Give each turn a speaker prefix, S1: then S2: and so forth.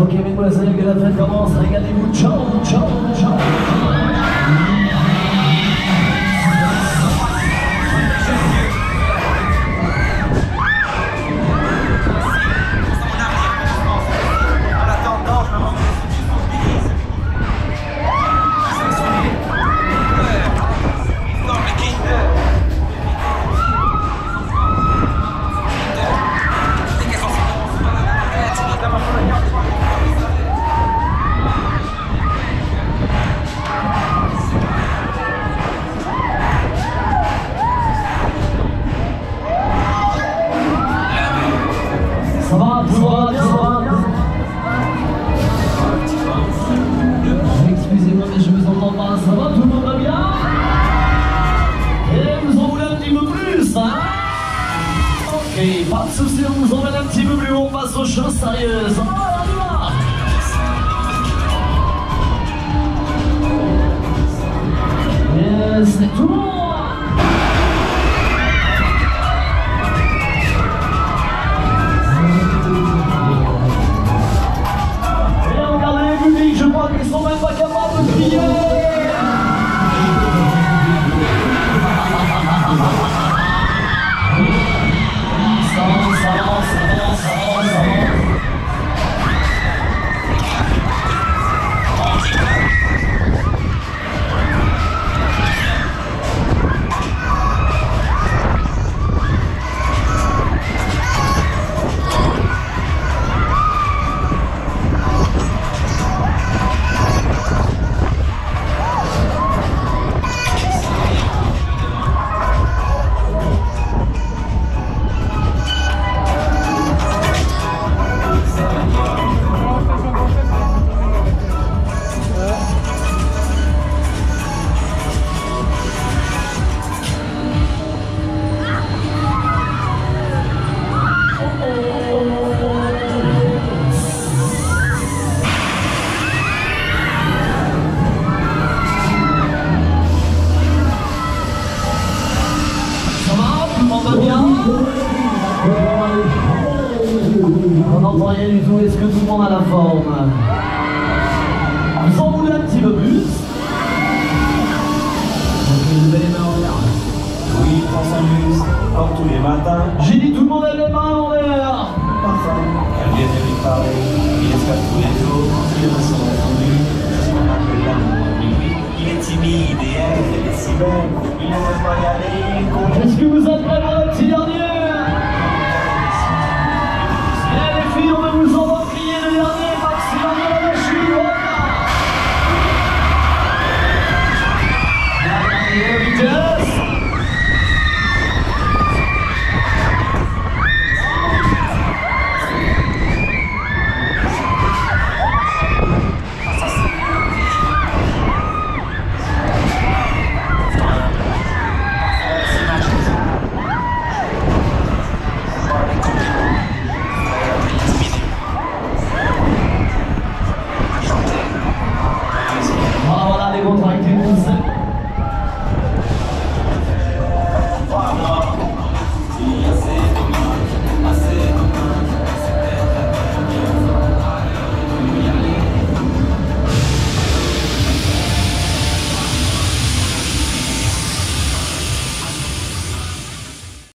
S1: Ok, mesdemoiselles, que la fête commence, régalez-vous, ciao, ciao, ciao. Ok, pas de soucis, on vous emmène un petit peu plus haut, on passe aux choses sérieuses. On n'entend rien du tout. Est-ce que tout le monde a la forme Vous en voulez un petit peu plus.
S2: Oui, prends son muscle, comme tous les matins.
S1: J'ai dit tout le monde a les mains en l'air
S2: Parfait. Elle vient de lui parler, il espère tous les jours, il me sont entendus, c'est ce qu'on appelle l'amour. Il est timide et elle, elle est si belle, il ne veut pas y aller,